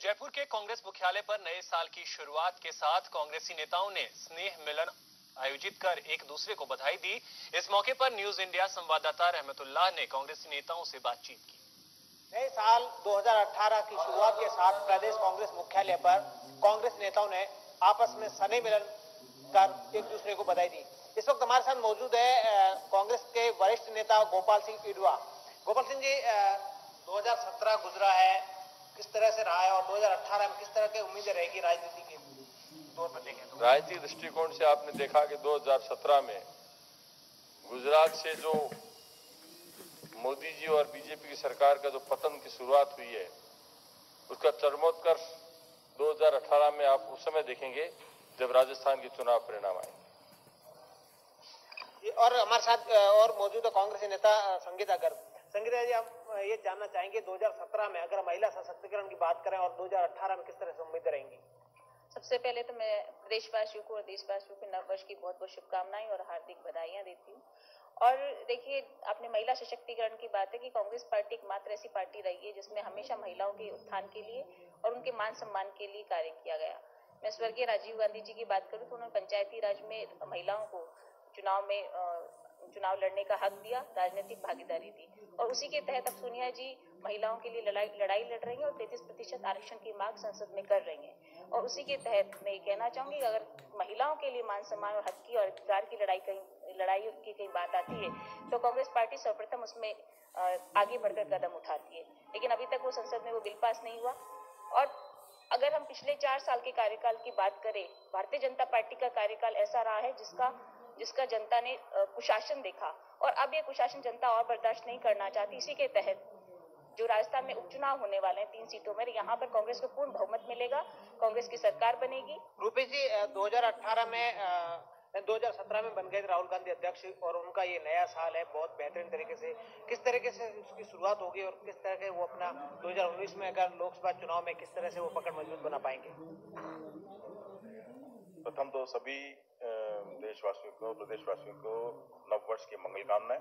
जयपुर के कांग्रेस मुख्यालय पर नए साल की शुरुआत के साथ कांग्रेसी नेताओं ने स्नेह मिलन आयोजित कर एक दूसरे को बधाई दी। इस मौके पर न्यूज़ इंडिया संवाददाता रहमतुल्लाह ने कांग्रेसी नेताओं से बातचीत की। नए साल 2018 की शुरुआत के साथ प्रदेश कांग्रेस मुख्यालय पर कांग्रेस नेताओं ने आपस में सने मिलन कर एक दूसरे को बधाई दी। इस वक्त हमारे साथ मौजूद है कांग्रेस के वरिष्ठ नेता गोपाल सिंह इडवा गोपाल सिंह जी अ, 2017 गुजरा है। किस तरह से रहा है और 2018 में किस तरह की उम्मीदें रहेगी राजनीति के? तौर पर देखें तो राजनीतिक दृष्टिकोण से आपने देखा कि 2017 में गुजरात से जो मोदी जी और बीजेपी की सरकार का जो पतन की शुरुआत हुई है उसका चरमोत्कर्ष 2018 में आप उस समय देखेंगे जब राजस्थान के चुनाव परिणाम आएँगे। और हमारे साथ और मौजूद है कांग्रेस नेता संगीता गर्ग। संगीता जी अ, ये जानना चाहेंगे 2017 में अगर महिला सशक्तिकरण की बात करें और 2018 में किस तरह से उम्मीदें रहेंगी? सबसे पहले तो मैं प्रदेशवासियों को और देशवासियों को नववर्ष की बहुत बहुत शुभकामनाएँ और हार्दिक बधाइयाँ देती हूँ। और देखिए, आपने महिला सशक्तिकरण की बात है कि कांग्रेस पार्टी एकमात्र ऐसी पार्टी रही है जिसमें हमेशा महिलाओं के उत्थान के लिए और उनके मान सम्मान के लिए कार्य किया गया। मैं स्वर्गीय राजीव गांधी जी की बात करूँ तो उन्होंने पंचायती राज में महिलाओं को चुनाव में चुनाव लड़ने का हक दिया, राजनीतिक भागीदारी दी। और उसी के तहत अब सोनिया जी महिलाओं के लिए लड़ाई लड़ाई लड़ रही हैं और तैतीस प्रतिशत आरक्षण की मांग संसद में कर रही हैं। और उसी के तहत मैं ये कहना चाहूँगी, अगर महिलाओं के लिए मान सम्मान और हक की और अधिकार की लड़ाई कहीं, लड़ाई की कहीं बात आती है तो कांग्रेस पार्टी सर्वप्रथम उसमें आगे बढ़कर कदम उठाती है। लेकिन अभी तक वो संसद में वो बिल पास नहीं हुआ। और अगर हम पिछले चार साल के कार्यकाल की बात करें, भारतीय जनता पार्टी का कार्यकाल ऐसा रहा है जिसका जिसका जनता ने कुशासन देखा। और अब ये कुशासन जनता और बर्दाश्त नहीं करना चाहती। इसी के तहत जो राजस्थान में उपचुनाव होने वाले हैं तीन सीटों में यहाँ पर कांग्रेस को पूर्ण बहुमत मिलेगा। कांग्रेस की सरकार बनेगी। रूपेश जी 2018 में अ, 2017 में बन गए राहुल गांधी अध्यक्ष और उनका ये नया साल है बहुत बेहतरीन तरीके से। किस तरीके से उसकी शुरुआत होगी और किस तरह के वो अपना 2019 में अगर लोकसभा चुनाव में किस तरह से वो पकड़ मज़बूत बना पाएँगे? प्रथम तो सभी अ, देशवासियों को प्रदेशवासियों को नववर्ष की मंगल कामनाएँ।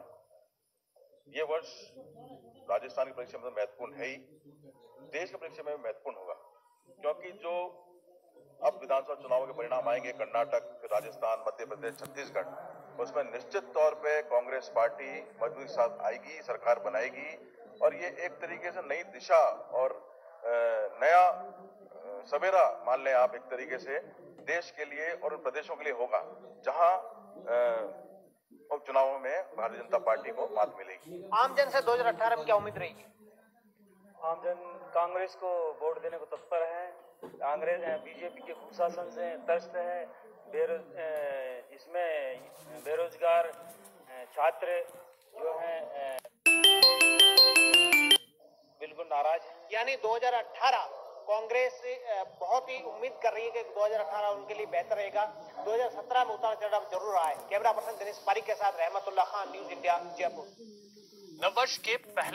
ये वर्ष राजस्थान की परीक्षा में तो महत्वपूर्ण है ही। देश की परीक्षा में महत्वपूर्ण होगा, क्योंकि जो अब विधानसभा चुनाव के परिणाम आएँगे, कर्नाटक राजस्थान, मध्य प्रदेश, छत्तीसगढ़, उसमें निश्चित तौर पे कांग्रेस पार्टी मजबूती के साथ आएगी, सरकार बनाएगी, और ये एक तरीके से नई दिशा और नया सवेरा मान लें आप एक तरीके से देश के लिए और उन प्रदेशों के लिए होगा जहाँ उपचुनावों में भारतीय जनता पार्टी को मात मिलेगी। आम जन से 2018 में क्या उम्मीद रहेगी आमजन कांग्रेस को वोट देने को तत्पर है। कांग्रेस बीजेपी के कुशासन से त्रस्त है। बेरोज इसमें बेरोजगार छात्र जो हैं बिल्कुल नाराज़ हैं। यानी 2018 कांग्रेस बहुत ही उम्मीद कर रही है कि 2018 उनके लिए बेहतर रहेगा। 2017 में उतार चढ़ाव ज़रूर आए कैमरा पर्सन दिनेश पारी के साथ रहमतुल्ला खान, न्यूज़ इंडिया, जयपुर। नववर्ष के पहले